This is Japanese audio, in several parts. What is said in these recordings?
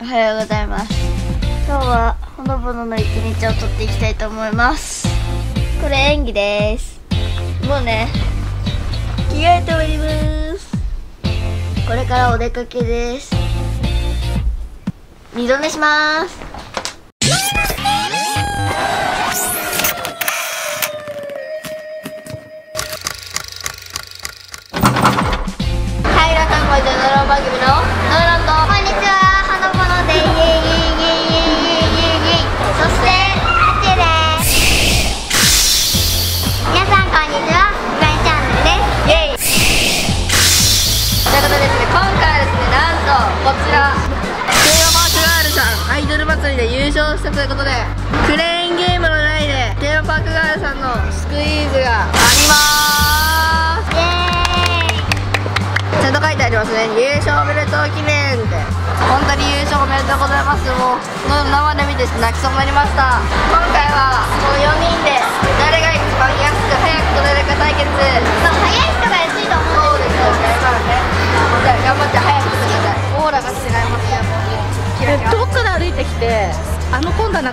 おはようございます。今日はほのぼのの一日を撮っていきたいと思います。これ演技です。もうね着替えております。これからお出かけです。二度寝します。はい、皆さんは、ドラマ番組のちら。テーマパークガールさんアイドル祭りで優勝したということでクレーンゲームの台でテーマパークガールさんのスクイーズがあります。イエーイ。ちゃんと書いてありますね。優勝おめでとう記念って。本当に優勝おめでとうございます。もう生で見て泣きそうになりました。今回はこの4人で誰が一番安く早く取れるか対決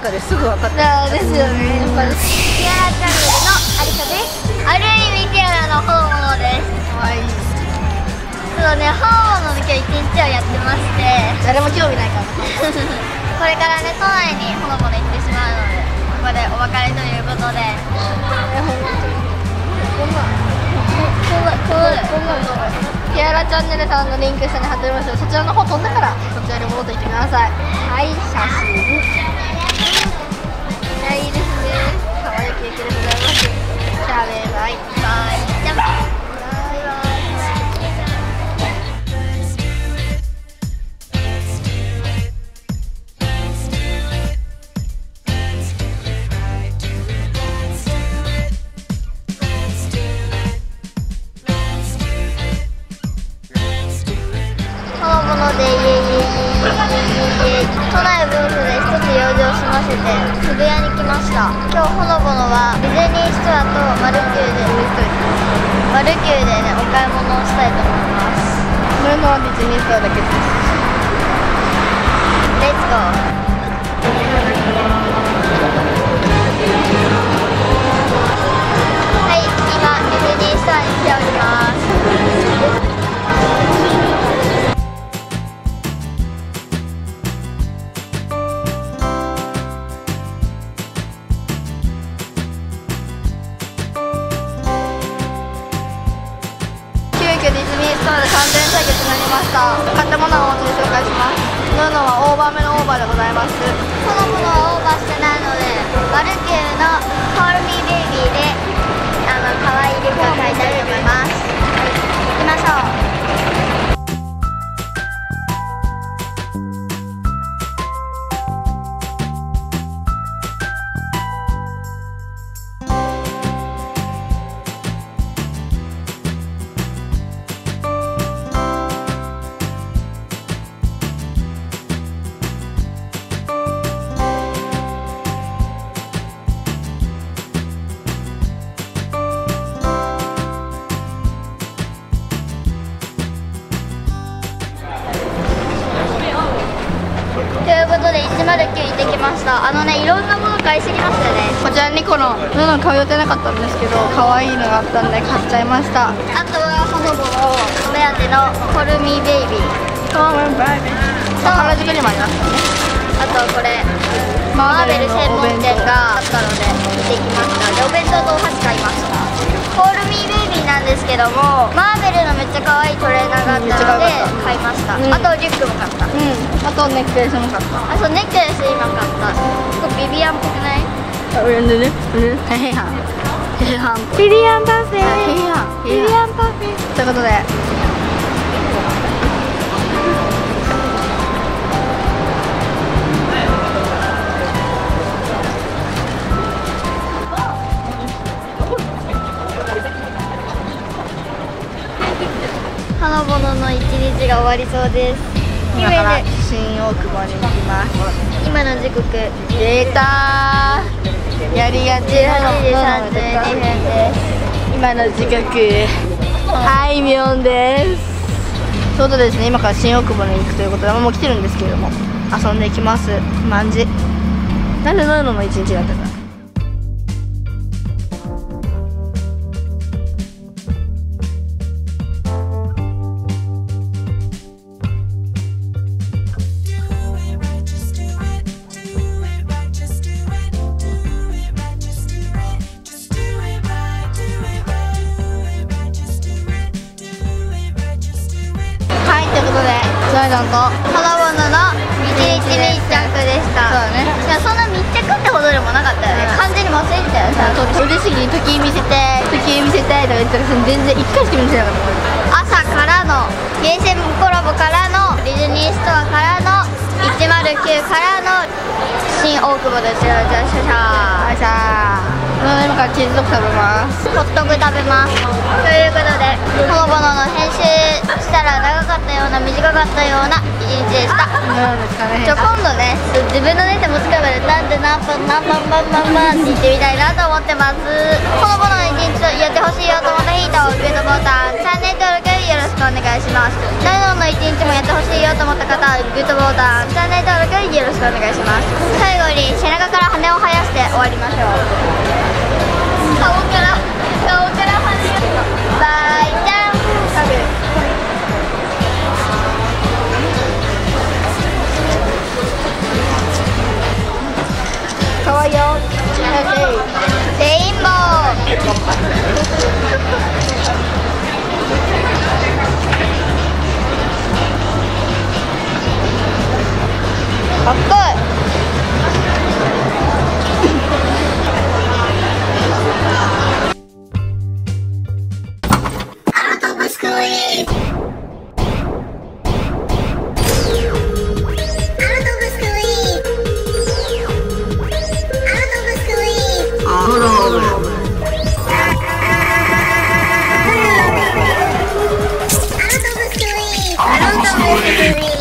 中ですぐ分かった。ですよね。やっぱりティアラチャンネルのアリサですある意味ティアラの本物ですかわいいそうね本物の今日一日をやってまして誰も興味ないからこれからね都内にほのぼの行ってしまうのでここでお別れということでティアラチャンネルさんのリンク下に貼っており。ますのでそちらの方飛んだからそちらに戻ってきてくださいはい写真い渋谷に来ました。今日ほのぼのはディズニーストアとマルキューでマルキューでねお買い物をしたいと思います。これのはディズニーストアだけです。レッツゴーノノはオーバー目のオーバーでございます。そのものはオーバーしてないのでバルキューの「Call Me Baby で」あの可愛いリップを描いたいと思います。はい行きましょう。ということで109行ってきました。あのねいろんなもの買いすぎましたよね。こちらにこのヌーノ買う予定なかったんですけど可愛いのがあったんで買っちゃいました。あとはほのぼのお目当ての「コルミー。ベイビー。原宿にもありますあとこれマーベル専門店があったので行ってきました。でお弁当とお箸買いました。コールミーベイビーなんですけどもマーベルのめっちゃ可愛いトレーナーがあったのでました、うん。あとリュックも買った、うん。あとネックレスも買った。あそうネックレス今買った。これビビアンっぽくない？上でね。へへはん。へへはんビビアンパフェ。へへはんビビアンパフェ。ということでほのぼのの一日が終わりそうです。今からね新大久保に行きます。今の時刻出たーやりがち18時32分です。今の時刻あいみょんです。ということでですね今から新大久保に行くということでもう来てるんですけれども遊んできます。マンジなんでノノの一日だったんだことでジャイアンとほのぼのの一日密着でしたそうだね。いやそんな密着ってほどでもなかったよね、うん。完全に忘れてたよさ嬉しすぎに時計見せて時計見せてとか言ってたけど全然一回しか見せなかった朝からのゲーセンコラボからのディズニーストアからの109からの新大久保です。よじゃあシャシャはいさあ今からチーズドッグ食べます。ホットグ食べます。ということでほのぼのの編集したら長かったような短かったような一日でした。なんですかね。じゃあ今度ね自分のネタもつかめるなんで何分何番バンバンバンって言ってみたいなと思ってます。ほのぼのの一日とやってほしいよと思った人はグッドボタンチャンネル登録よろしくお願いします。なのの一日もやってほしいよと思った方はグッドボタンチャンネル登録よろしくお願いします。最後に背中から羽を生やして終わりましょう I'm going to